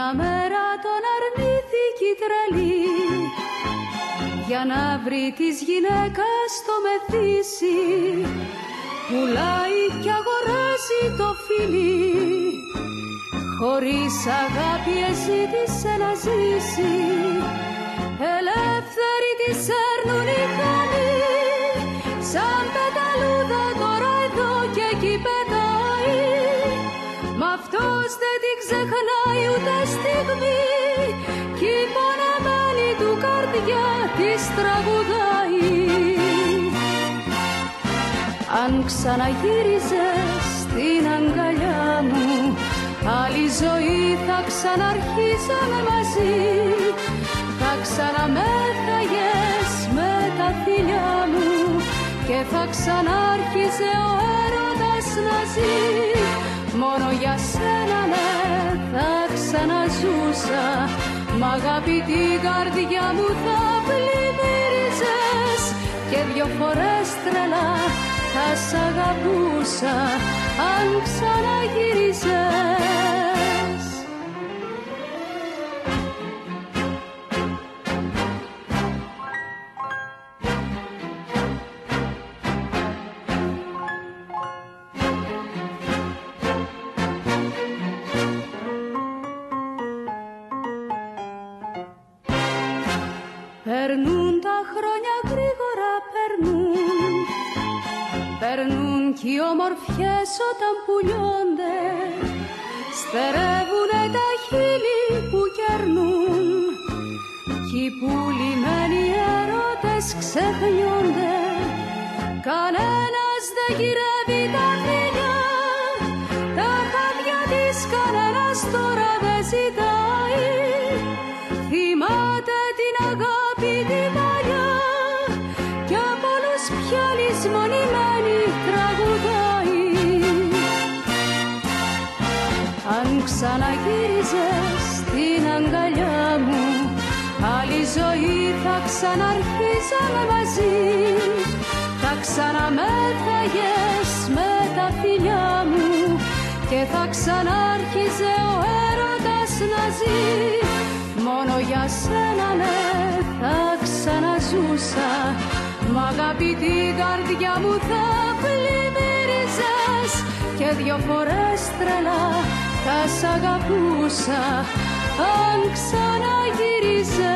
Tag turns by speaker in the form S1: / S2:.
S1: μια μέρα τον αρνήθηκε η τρελή. Για να βρει της γυναίκας το μεθύσι πουλάει κι αγοράζει το φιλί. Χωρίς αγάπη ζήτησε να ζήσει ελεύθερη της στιγμή κι η πονεμένη του καρδιά της τραγουδάει. Αν ξαναγύριζε στην αγκαλιά μου άλλη ζωή θα ξαναρχίσαμε μαζί. Θα ξαναμέθαγες με τα φιλιά μου και θα ξανάρχιζε ο έρωτας να ζει μόνο για σένα ναι θα ξαναζούσα μ' αγάπη την καρδιά μου θα πλημμύριζες και δυο φορές τρελά θα σ' αγαπούσα αν ξαναγύριζες Περνούν τα χρόνια γρήγορα περνούν. Περνούν κι οι ομορφιές όταν πουλιώνται. Στερεύουνε τα χείλη που κερνούν. Κι οι πουλημένοι έρωτες ξεχνιόνται Κανένας δεν γυρεύει τα φιλιά. Τα χάδια της κανένας τώρα δεν ζητάει. Θυμάται την αγάπη ξαναγύριζες στην αγκαλιά μου. Άλλη ζωή θα ξαναρχίζαμε μαζί. Θα ξαναμέθαγες με τα φιλιά μου Και θα ξανάρχιζε ο έρωτας να ζει. Μόνο για σένα ναι θα ξαναζούσα. Μ' αγάπη την καρδιά μου θα πλημμύριζες Και δυο φορές τρελά θα σ' αγαπούσα αν ξαναγύριζα.